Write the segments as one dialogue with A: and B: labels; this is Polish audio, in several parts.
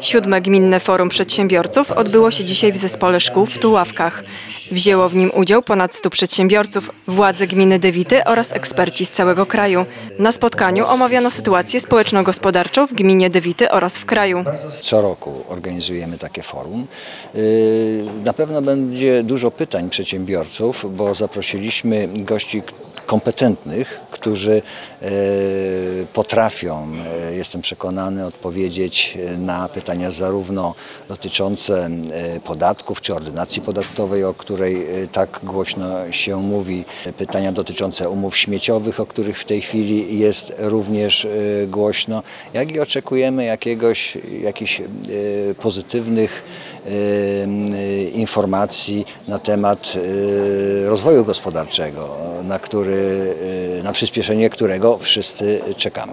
A: Siódme Gminne Forum Przedsiębiorców odbyło się dzisiaj w Zespole Szkół w Tuławkach. Wzięło w nim udział ponad 100 przedsiębiorców, władze gminy Dewity oraz eksperci z całego kraju. Na spotkaniu omawiano sytuację społeczno-gospodarczą w gminie Dewity oraz w kraju.
B: Co roku organizujemy takie forum. Yy, Na pewno będzie dużo pytań przedsiębiorców, bo zaprosiliśmy gości kompetentnych, którzy e, potrafią, e, jestem przekonany, odpowiedzieć na pytania zarówno dotyczące e, podatków czy ordynacji podatkowej, o której e, tak głośno się mówi, pytania dotyczące umów śmieciowych, o których w tej chwili jest również e, głośno, jak i oczekujemy jakiegoś, jakichś e, pozytywnych e, e, informacji na temat e, rozwoju gospodarczego, na, który, e, na przyspieszenie którego wszyscy czekamy.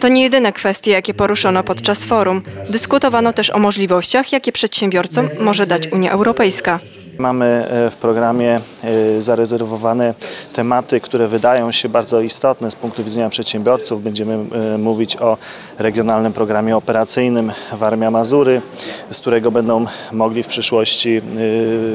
A: To nie jedyne kwestie, jakie poruszono podczas forum. Dyskutowano też o możliwościach, jakie przedsiębiorcom może dać Unia Europejska.
C: Mamy e, w programie e, zarezerwowane tematy, które wydają się bardzo istotne z punktu widzenia przedsiębiorców. Będziemy e, mówić o regionalnym programie operacyjnym Warmia-Mazury, z którego będą mogli w przyszłości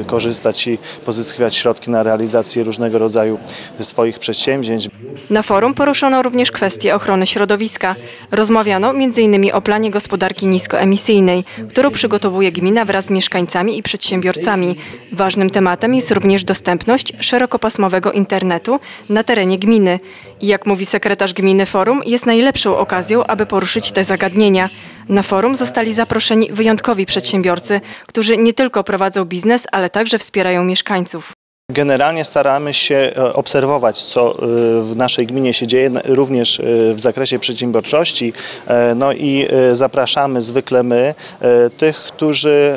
C: korzystać i pozyskiwać środki na realizację różnego rodzaju swoich przedsięwzięć.
A: Na forum poruszono również kwestie ochrony środowiska. Rozmawiano m.in. o planie gospodarki niskoemisyjnej, którą przygotowuje gmina wraz z mieszkańcami i przedsiębiorcami. Ważnym tematem jest również dostępność szerokopasmowego internetu na terenie gminy. I jak mówi sekretarz gminy forum, jest najlepszą okazją, aby poruszyć te zagadnienia. Na forum zostali zaproszeni wyjątkowi przedsiębiorcy, którzy nie tylko prowadzą biznes, ale także wspierają mieszkańców.
C: Generalnie staramy się e, obserwować, co e, w naszej gminie się dzieje, również e, w zakresie przedsiębiorczości. No i zapraszamy zwykle my, tych, którzy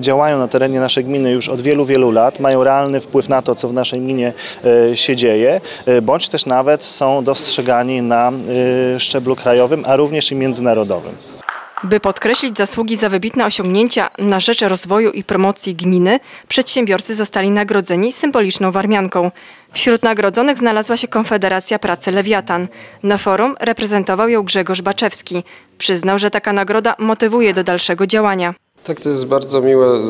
C: działają na terenie naszej gminy już od wielu, wielu lat, mają realny wpływ na to, co w naszej gminie się dzieje, bądź też nawet są dostrzegani na szczeblu krajowym, a również i międzynarodowym.
A: By podkreślić zasługi za wybitne osiągnięcia na rzecz rozwoju i promocji gminy, przedsiębiorcy zostali nagrodzeni symboliczną warmianką. Wśród nagrodzonych znalazła się Konfederacja Pracy Lewiatan. Na forum reprezentował ją Grzegorz Baczewski. Przyznał, że taka nagroda motywuje do dalszego działania.
D: Tak, to jest bardzo miłe,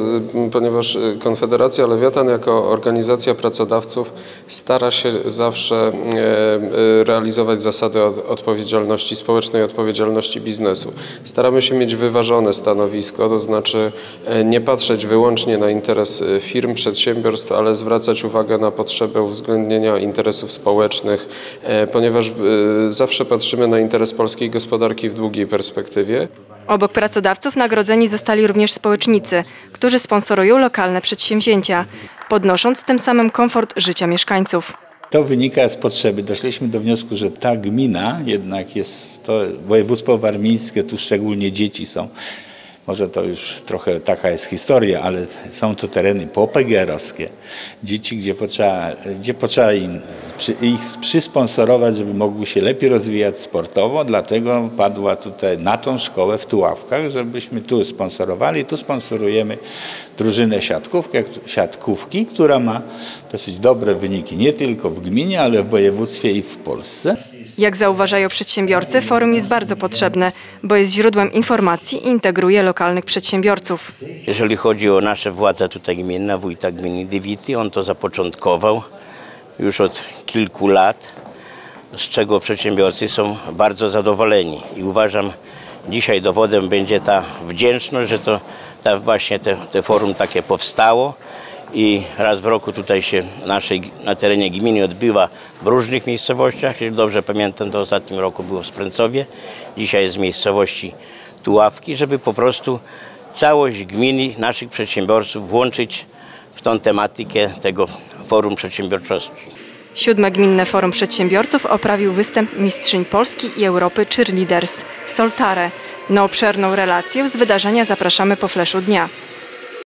D: ponieważ y, Konfederacja Lewiatan jako organizacja pracodawców stara się zawsze e, e, realizować zasady od- odpowiedzialności społecznej, odpowiedzialności biznesu. Staramy się mieć wyważone stanowisko, to znaczy nie patrzeć wyłącznie na interes firm, przedsiębiorstw, ale zwracać uwagę na potrzebę uwzględnienia interesów społecznych, ponieważ zawsze patrzymy na interes polskiej gospodarki w długiej perspektywie.
A: Obok pracodawców nagrodzeni zostali również społecznicy, którzy sponsorują lokalne przedsięwzięcia, podnosząc tym samym komfort życia mieszkańców.
E: To wynika z potrzeby. Doszliśmy do wniosku, że ta gmina jednak jest to województwo warmińskie, tu szczególnie dzieci są. Może to już trochę taka jest historia, ale są to tereny popegeerowskie. Dzieci, gdzie potrzeba, gdzie potrzeba im przy, ich przysponsorować, żeby mogły się lepiej rozwijać sportowo. Dlatego padła tutaj na tą szkołę w Tuławkach, żebyśmy tu sponsorowali. Tu sponsorujemy drużynę siatkówki, która ma dosyć dobre wyniki nie tylko w gminie, ale w województwie i w Polsce.
A: Jak zauważają przedsiębiorcy, forum jest bardzo potrzebne, bo jest źródłem informacji i integruje lokalnych przedsiębiorców.
F: Jeżeli chodzi o nasze władze tutaj gminne, wójta gminy Dywity, on to zapoczątkował już od kilku lat, z czego przedsiębiorcy są bardzo zadowoleni. I uważam, dzisiaj dowodem będzie ta wdzięczność, że to ta właśnie te, te forum takie powstało i raz w roku tutaj się naszej, na terenie gminy odbywa w różnych miejscowościach. Jeśli dobrze pamiętam, to w ostatnim roku było w Spręcowie, dzisiaj jest w miejscowości Tuławki, żeby po prostu całość gminy, naszych przedsiębiorców włączyć w tą tematykę tego Forum Przedsiębiorczości.
A: Siódme Gminne Forum Przedsiębiorców oprawił występ mistrzyń Polski i Europy Cheerleaders Soltare. Na obszerną relację z wydarzenia zapraszamy po fleszu dnia.